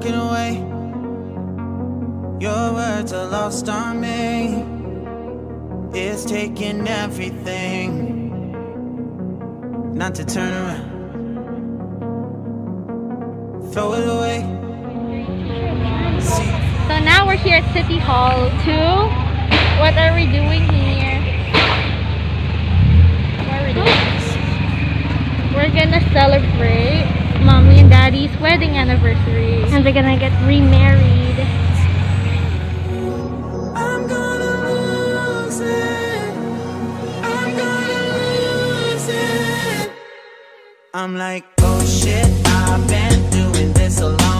walking away. Your words are lost on me. It's taking everything not to turn around. Throw it away. So now we're here at City Hall too. What are we doing here? What are we doing? We're gonna celebrate mommy and daddy's wedding anniversary. And they're gonna get remarried. I'm gonna lose it. I'm gonna lose it. I'm like, oh shit, I've been doing this a long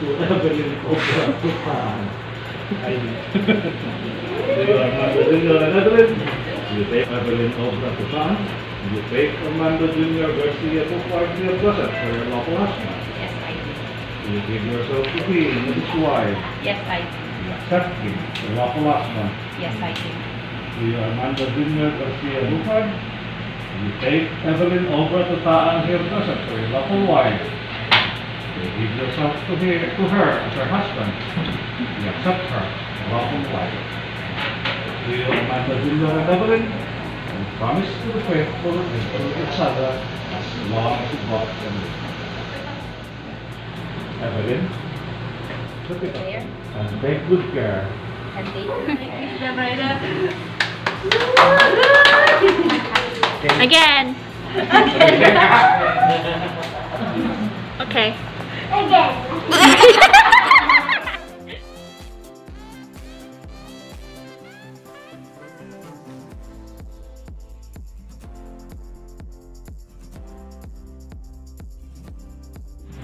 to Evelyn Obra Tutaan? I did. To your Armando Junior and Evelyn, you take Evelyn Obra Tutaan, you take Armando Junior Garcia Bouffard to your bosom for your lawful husband. Yes, I do. You give yourself to him and his wife. Yes, I do. You accept him, the lawful husband. Yes, I do. To your Armando Junior Garcia Bouffard, you take Evelyn over to Taan Hierdosa for your lawful wife. You give yourself to, her, to her as her husband. You accept her, the lawful wife. To your Armando Junior and Evelyn, you promise to be faithful and to each other as long as God can live. Evelyn, look at There. and take good care. And they Again. okay.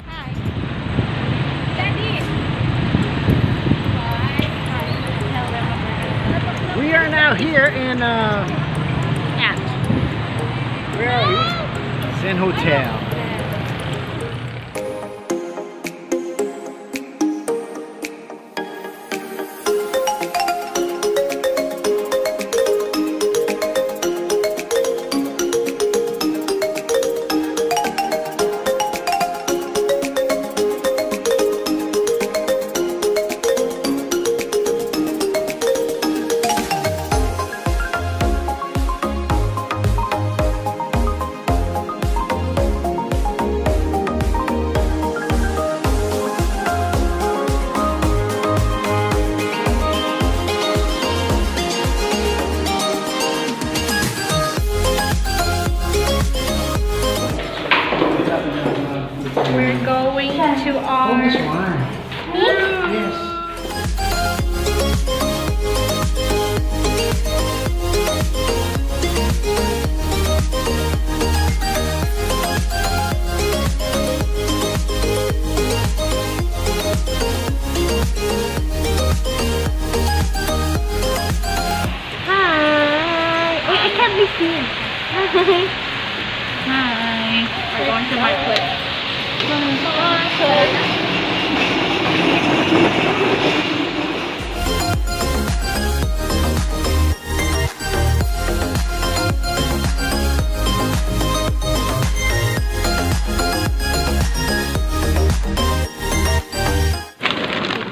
Hi. We are now here in uh, Yeah. where are we? Zen Hotel. Hi. We're going to my place.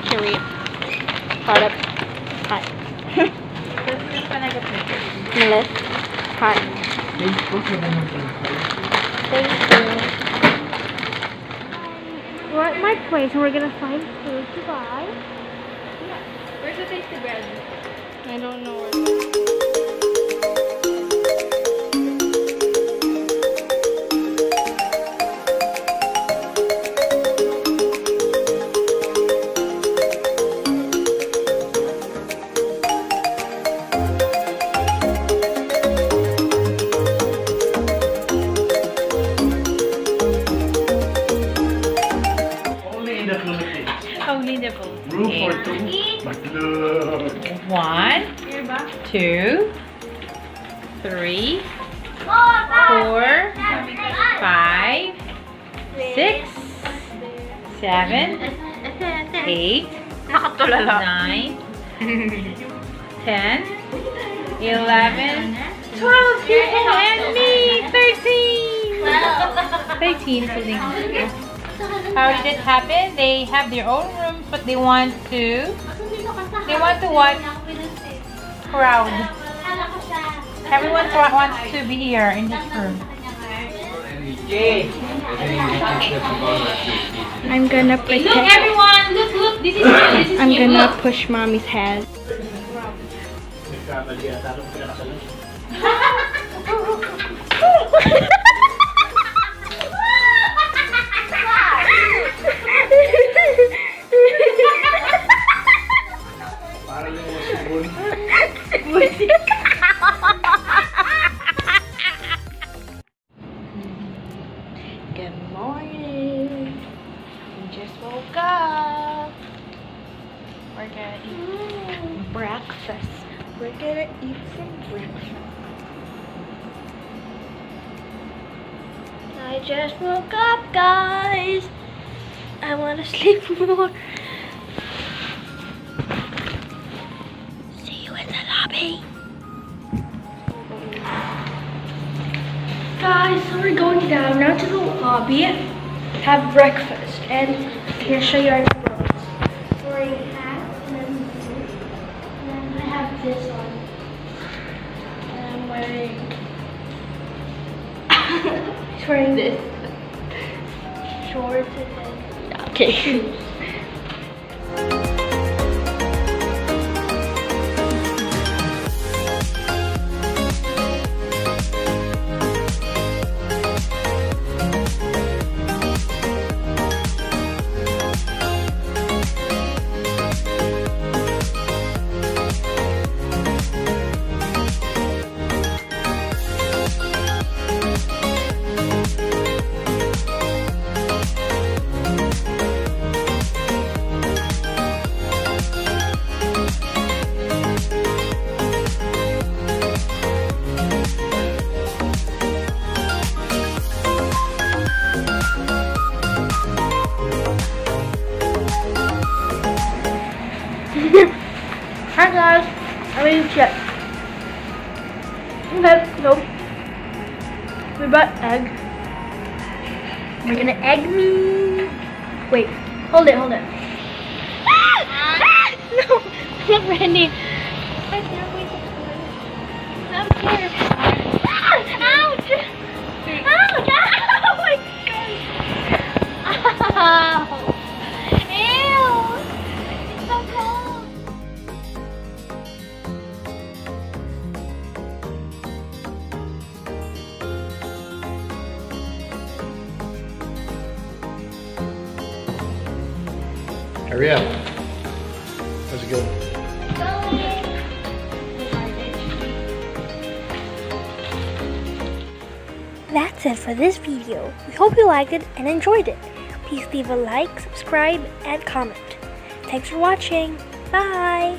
Cheery. Harap. Hi. Nilis. Hi. Thank you. We're at my place and we're gonna find food to buy. Where's the tasty bread? I don't know two, three, four, five, six, seven, eight, nine, ten, eleven, twelve. You and me. Thirteen. Thirteen. They, how did it happen? They have their own rooms, but they want to. They want to watch crowd. Everyone wants to be here in this room. I'm gonna Look, everyone! Look, look! This is you. This is I'm you. gonna Look. push mommy's head. just woke up, guys. I wanna sleep more. See you in the lobby. Guys, so we're going down now to the lobby, have breakfast, and here show you our clothes. Wearing a hat, and then, and then I have this on. And I'm wearing. Wearing this. Shorts and then. Okay. Hi guys, I'm eating chips. Okay, nope. We bought egg. We're gonna egg me. Wait, hold it, hold it. no, I'm Hurry up. Let's go. That's it for this video. We hope you liked it and enjoyed it. Please leave a like, subscribe, and comment. Thanks for watching. Bye!